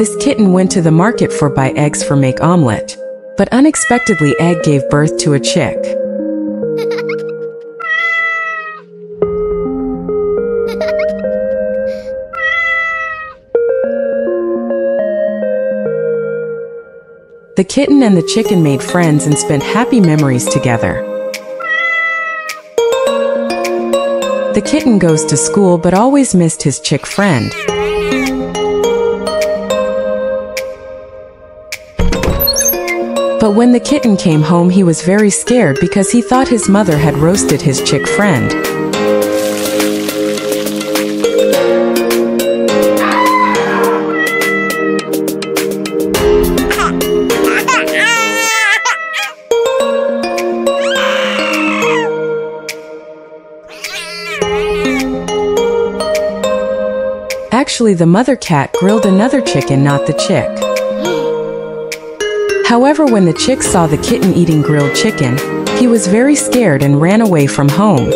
This kitten went to the market for buy eggs for make omelet. But unexpectedly egg gave birth to a chick. The kitten and the chicken made friends and spent happy memories together. The kitten goes to school but always missed his chick friend. But when the kitten came home he was very scared because he thought his mother had roasted his chick friend. Actually the mother cat grilled another chicken not the chick. However when the chick saw the kitten eating grilled chicken, he was very scared and ran away from home.